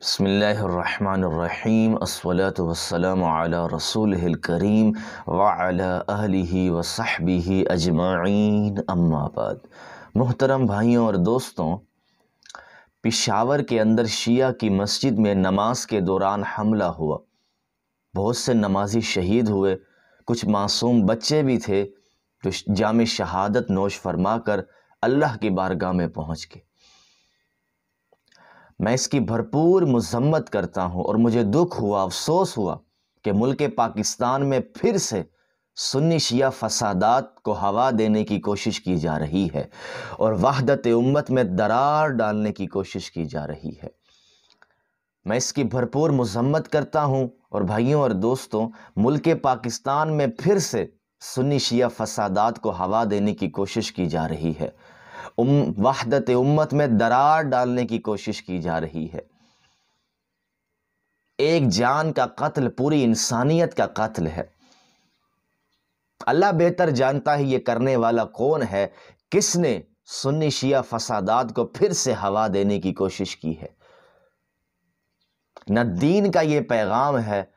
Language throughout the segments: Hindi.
बसमीम वसलाम अला रसूल करीम अहलिही वसहबिही अजमाइन अम्माबाद मोहतरम भाइयों और दोस्तों, पिशावर के अंदर शिया की मस्जिद में नमाज़ के दौरान हमला हुआ। बहुत से नमाजी शहीद हुए। कुछ मासूम बच्चे भी थे जो जाम शहादत नोश फरमा कर अल्लाह की बारगाह में पहुँच गए। मैं इसकी भरपूर मजम्मत करता हूँ और मुझे दुख हुआ, अफसोस हुआ कि मुल्क पाकिस्तान में फिर से सुन्नी शिया फसादात को हवा देने की कोशिश की जा रही है और वहदत उम्मत में दरार डालने की कोशिश की जा रही है। मैं इसकी भरपूर मजम्मत करता हूँ और भाइयों और दोस्तों, मुल्क पाकिस्तान में फिर से सुन्नी शिया फसादात को हवा देने की कोशिश की जा रही है। उम वहदत उम्मत में दरार डालने की कोशिश की जा रही है। एक जान का कत्ल, पूरी इंसानियत का कत्ल है। अल्लाह बेहतर जानता है ये करने वाला कौन है, किसने सुन्नी शिया फसादात को फिर से हवा देने की कोशिश की है। न दीन का ये पैगाम है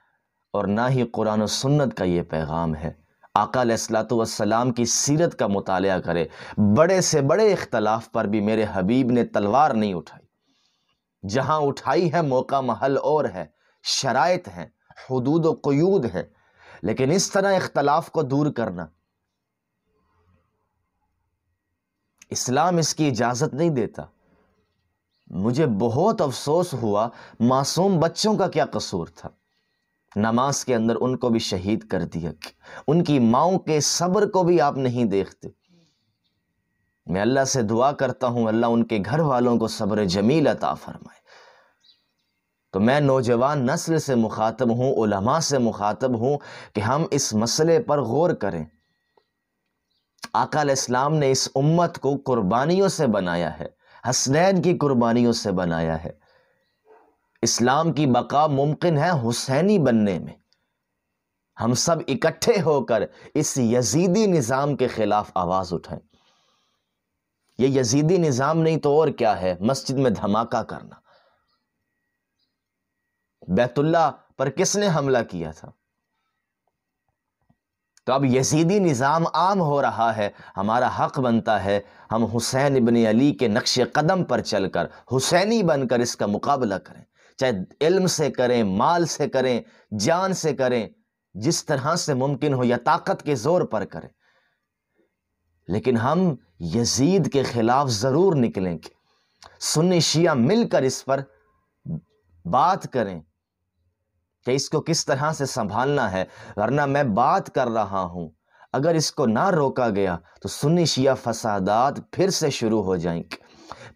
और ना ही कुरान सुन्नत का ये पैगाम है। आकाम की सीरत का मुताल करे। बड़े से बड़े इख्तलाफ पर भी मेरे हबीब ने तलवार नहीं उठाई। जहाँ उठाई है, मौका महल और है, शराइत हैं, हदूद क़यूद है। लेकिन इस तरह इख्तलाफ को दूर करना, इस्लाम इसकी इजाज़त नहीं देता। मुझे बहुत अफसोस हुआ, मासूम बच्चों का क्या कसूर था? नमाज़ के अंदर उनको भी शहीद कर दिया उनकी माओ के सब्र को भी आप नहीं देखते। मैं अल्लाह से दुआ करता हूँ, अल्लाह उनके घर वालों को सब्र जमील अता फरमाए। तो मैं नौजवान नस्ल से मुखातब हूँ, उलमा से मुखातब हूँ कि हम इस मसले पर गौर करें। आकाल इस्लाम ने इस उम्मत को कुर्बानियों से बनाया है, हसनैन की कुर्बानियों से बनाया है। इस्लाम की बका मुमकिन है हुसैनी बनने में। हम सब इकट्ठे होकर इस यजीदी निज़ाम के ख़िलाफ़ आवाज़ उठाएँ। ये यजीदी निज़ाम नहीं तो और क्या है? मस्जिद में धमाका करना। बैतुल्ला पर किसने हमला किया था? तो अब यजीदी निज़ाम आम हो रहा है, हमारा हक बनता है, हम हुसैन इबन अली के नक्श कदम पर चलकर, हुसैनी बनकर इसका मुकाबला करें। चाहे इल्म से करें, माल से करें, जान से करें, जिस तरह से मुमकिन हो या ताकत के ज़ोर पर करें। लेकिन हम यजीद के ख़िलाफ़ ज़रूर निकलेंगे। सुन्नी शिया मिलकर इस पर बात करें कि इसको किस तरह से संभालना है, वरना मैं बात कर रहा हूँ। अगर इसको ना रोका गया तो सुन्नी शिया फसादात फिर से शुरू हो जाएँगे।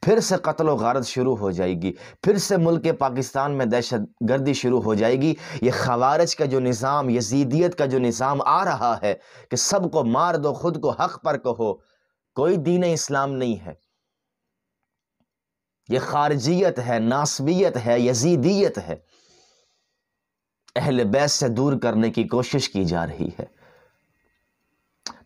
फिर से कत्ल गारत शुरू हो जाएगी। फिर से मुल्क पाकिस्तान में दहशत गर्दी शुरू हो जाएगी। ये खवारज का जो निज़ाम, यजीदियत का जो निज़ाम आ रहा है कि सबको मार दो, खुद को हक पर कहो, कोई दीन इस्लाम नहीं है। ये खारजियत है, नासबियत है, यजीदियत है। अहल बैस से दूर करने की कोशिश की जा रही है।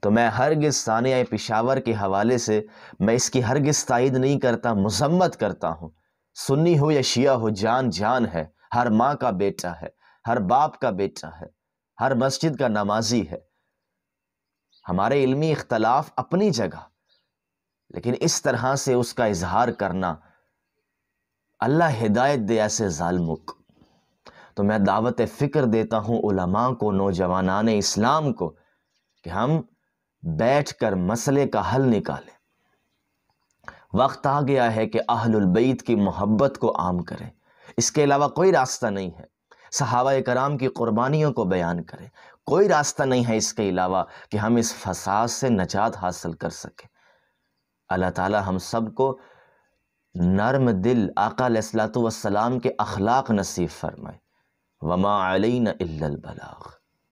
तो मैं हरगिज़ सानिया पिशावर के हवाले से, मैं इसकी हरगिज़ तायद नहीं करता, मजम्मत करता हूँ। सुन्नी हो या शिया हो, जान जान है। हर माँ का बेटा है, हर बाप का बेटा है, हर मस्जिद का नमाजी है। हमारे इल्मी इख्तलाफ अपनी जगह, लेकिन इस तरह से उसका इजहार करना, अल्लाह हिदायत दे ऐसे ालमुक तो मैं दावत फ़िक्र देता हूँ उलमा को, नौजवानान इस्लाम को, कि हम बैठकर मसले का हल निकालें। वक्त आ गया है कि अहलुलबैत की मोहब्बत को आम करें। इसके अलावा कोई रास्ता नहीं है। सहावा कराम की कुर्बानियों को बयान करें। कोई रास्ता नहीं है इसके अलावा कि हम इस फसाद से नजात हासिल कर सकें। अल्लाह ताला हम सबको नर्म दिल, आका सलाम के अखलाक नसीब फरमाए। वमा अलैन बलाग।